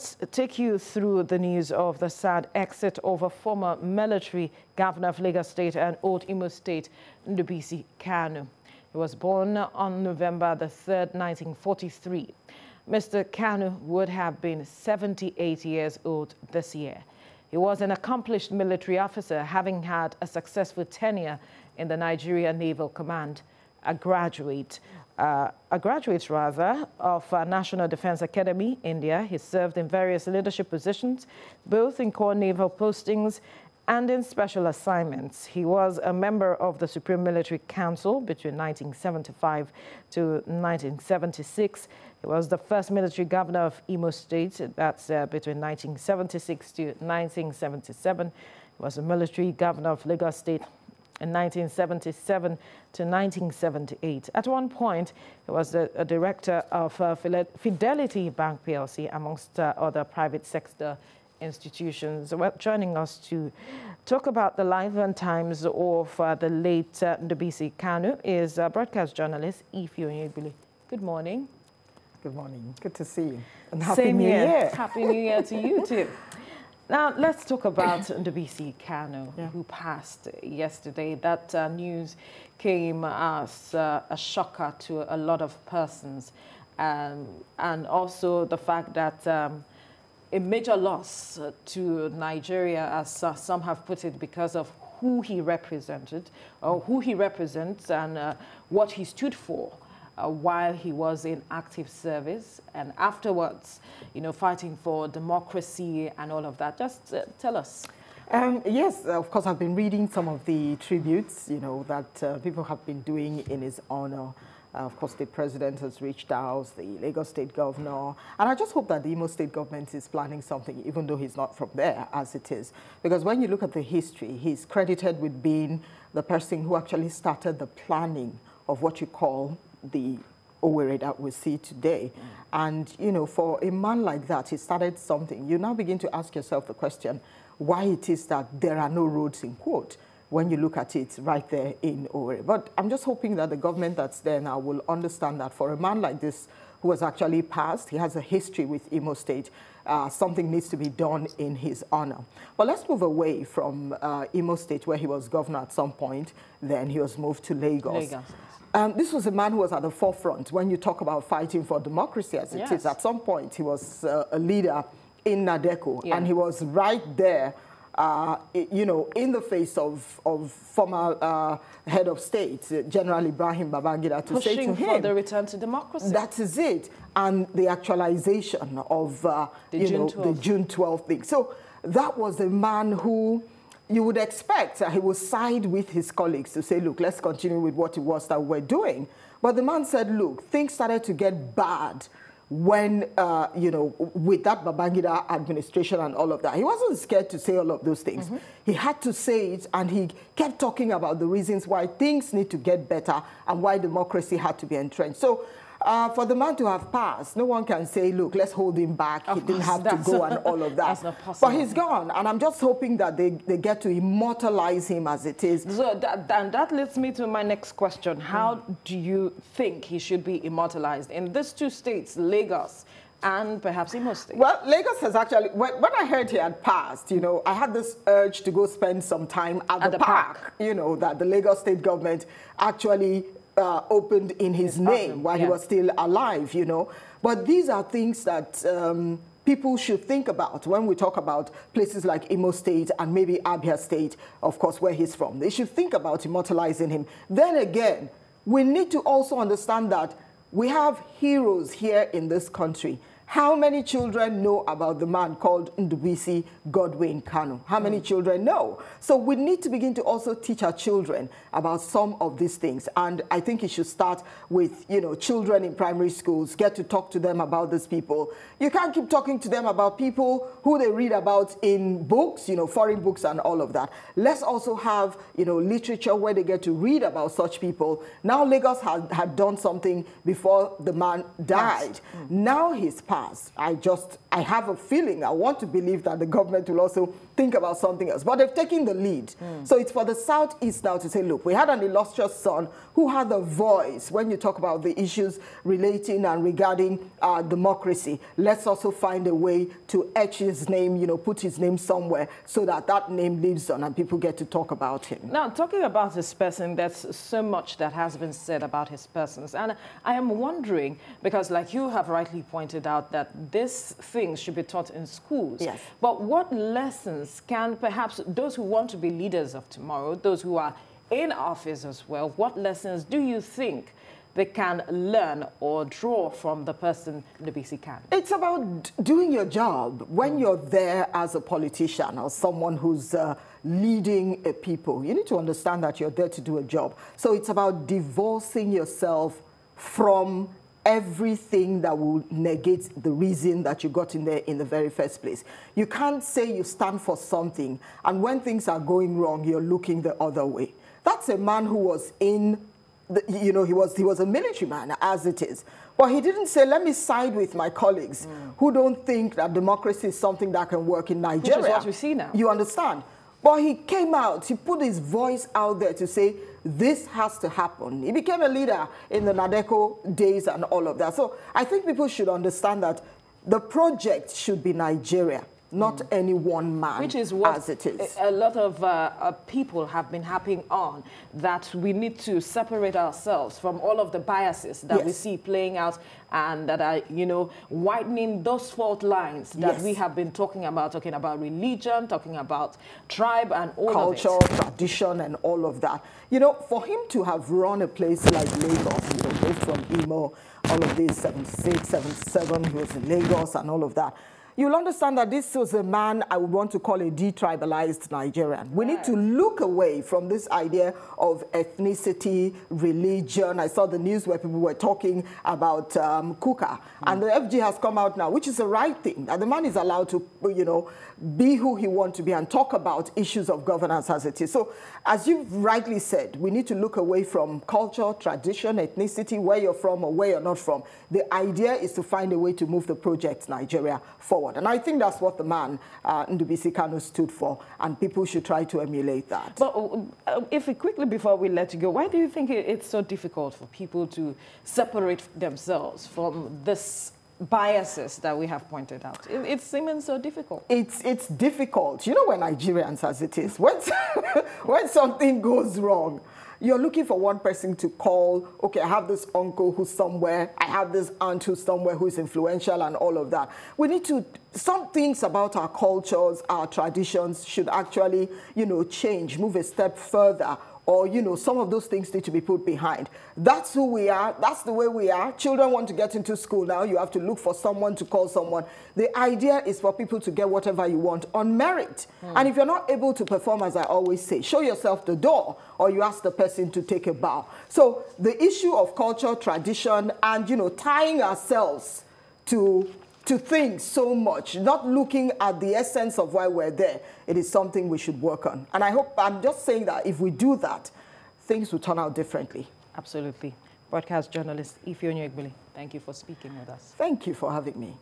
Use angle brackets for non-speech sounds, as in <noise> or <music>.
let's take you through the news of the sad exit of a former military governor of Lagos State and Old Imo State, Ndubuisi Kanu. He was born on November the 3rd, 1943. Mr. Kanu would have been 78 years old this year. He was an accomplished military officer, having had a successful tenure in the Nigeria Naval Command, a graduate uh, a graduate rather of uh, National Defense Academy, India. He served in various leadership positions, both in core naval postings and in special assignments. He was a member of the Supreme Military Council between 1975 to 1976. He was the first military governor of Imo State, that's uh, between 1976 to 1977. He was a military governor of Lagos State in 1977 to 1978. At one point, he was a, a director of uh, Fidelity Bank PLC, amongst uh, other private sector institutions. Well, joining us to talk about the life and times of uh, the late uh, Ndubuisi Kanu is uh, broadcast journalist Ify Onyegbili. Good morning. Good morning. Good to see you. And Happy Same New year. Year. Happy New Year to you too. <laughs> Now, let's talk about <coughs> Ndubuisi Kanu, Yeah. who passed yesterday. That uh, news came as uh, a shocker to a lot of persons. Um, and also the fact that um, a major loss to Nigeria, as uh, some have put it, because of who he represented, or who he represents, and uh, what he stood for uh, while he was in active service, and afterwards, you know, fighting for democracy and all of that. Just uh, tell us. Um, yes, of course, I've been reading some of the tributes, you know, that uh, people have been doing in his honor. Uh, of course, the president has reached out, the Lagos state governor, and I just hope that the Imo state government is planning something, even though he's not from there, as it is. Because when you look at the history, he's credited with being the person who actually started the planning of what you call the Owerri that we see today. And, you know, for a man like that, he started something. You now begin to ask yourself the question, why it is that there are no roads in quote when you look at it right there in Owerri. But I'm just hoping that the government that's there now will understand that for a man like this who has actually passed, he has a history with Imo State, uh, something needs to be done in his honor. But let's move away from uh, Imo State where he was governor at some point, then he was moved to Lagos. Lagos. Um, this was a man who was at the forefront when you talk about fighting for democracy as it is. Yes. At some point, he was uh, a leader in Nadeco, Yeah. and he was right there, uh, you know, in the face of, of former uh, head of state, General Ibrahim Babangida, to say to Pushing him, for the return to democracy. that is it. And the actualization of, uh, The you June know, 12th. the June 12th thing. So that was a man who you would expect that he would side with his colleagues to say, look, let's continue with what it was that we're doing. But the man said, look, things started to get bad when, uh, you know, with that Babangida administration and all of that. He wasn't scared to say all of those things. He had to say it, and he kept talking about the reasons why things need to get better and why democracy had to be entrenched. So uh, for the man to have passed, no one can say, look, let's hold him back. Of he didn't have to go and <laughs> all of that. that's not But he's gone, and I'm just hoping that they, they get to immortalize him as it is. So that, and that leads me to my next question. How do you think he should be immortalized in these two states, Lagos and perhaps Imo State? Well, Lagos has actually, when, when I heard he had passed, you know, I had this urge to go spend some time at, At the, the park, park. you know, that the Lagos state government actually uh, opened in his, name awesome, while he was still alive, you know. But these are things that um, people should think about when we talk about places like Imo State and maybe Abia State, of course, where he's from. They should think about immortalizing him. Then again, we need to also understand that we have heroes here in this country. How many children know about the man called Ndubuisi Godwin Kanu? How many mm. children know? So we need to begin to also teach our children about some of these things. And I think it should start with, you know, children in primary schools, get to talk to them about these people. You can't keep talking to them about people who they read about in books, you know, foreign books and all of that. Let's also have, you know, literature where they get to read about such people. Now Lagos had, had done something before the man died. Mm. Now he's passed. I just, I have a feeling, I want to believe that the government will also think about something else. But they've taken the lead. Mm. So it's for the Southeast now to say, look, we had an illustrious son who had a voice when you talk about the issues relating and regarding uh, democracy. Let's also find a way to etch his name, you know, put his name somewhere so that that name lives on and people get to talk about him. Now, talking about his person, there's so much that has been said about his persons. And I am wondering, because like you have rightly pointed out, that these things should be taught in schools. Yes. But what lessons can perhaps those who want to be leaders of tomorrow, those who are in office as well, what lessons do you think they can learn or draw from the person Ndubuisi Kanu? It's about doing your job. When mm. you're there as a politician or someone who's uh, leading a people, you need to understand that you're there to do a job. So it's about divorcing yourself from everything that will negate the reason that you got in there in the very first place. You can't say you stand for something and when things are going wrong, you're looking the other way. That's a man who was in, the, you know, he was, he was a military man as it is. But he didn't say, let me side with my colleagues mm. who don't think that democracy is something that can work in Nigeria. Which is what we see now. You understand? But he came out, he put his voice out there to say, this has to happen. He became a leader in the Nadeco days and all of that. So I think people should understand that the project should be Nigeria not mm. any one man Which is what as it is. A lot of uh, uh, people have been harping on, that we need to separate ourselves from all of the biases that yes. we see playing out and that are, you know, widening those fault lines that yes. we have been talking about, talking about religion, talking about tribe and all Culture, of it. tradition and all of that. You know, for him to have run a place like Lagos, you know, from Imo, all of these 76, 77, he was in Lagos and all of that, you'll understand that this was a man I would want to call a detribalized Nigerian. We need to look away from this idea of ethnicity, religion. I saw the news where people were talking about um, Kukah, mm. and the FG has come out now, which is the right thing. That the man is allowed to, you know, be who he wants to be and talk about issues of governance as it is. So, as you've rightly said, we need to look away from culture, tradition, ethnicity, where you're from or where you're not from. The idea is to find a way to move the project Nigeria forward forward. And I think that's what the man, uh, Ndubuisi Kanu, stood for, and people should try to emulate that. But uh, if we quickly, before we let you go, why do you think it's so difficult for people to separate themselves from this biases that we have pointed out. It, it, seems so difficult. It's, it's difficult. You know, when Nigerians, as it is, when, <laughs> when something goes wrong, you're looking for one person to call. Okay, I have this uncle who's somewhere. I have this aunt who's somewhere who's influential and all of that. We need to, some things about our cultures, our traditions should actually, you know, change, move a step further or you know some of those things need to be put behind. That's who we are. That's the way we are. Children want to get into school now. You have to look for someone to call someone. The idea is for people to get whatever you want on merit. Mm. and if you're not able to perform as i always say show yourself the door or you ask the person to take a bow. So the issue of culture tradition and you know tying ourselves to to think so much, not looking at the essence of why we're there. It is something we should work on. And I hope, I'm just saying that if we do that, things will turn out differently. Absolutely. Broadcast journalist Ify Onyegbili, thank you for speaking with us. Thank you for having me.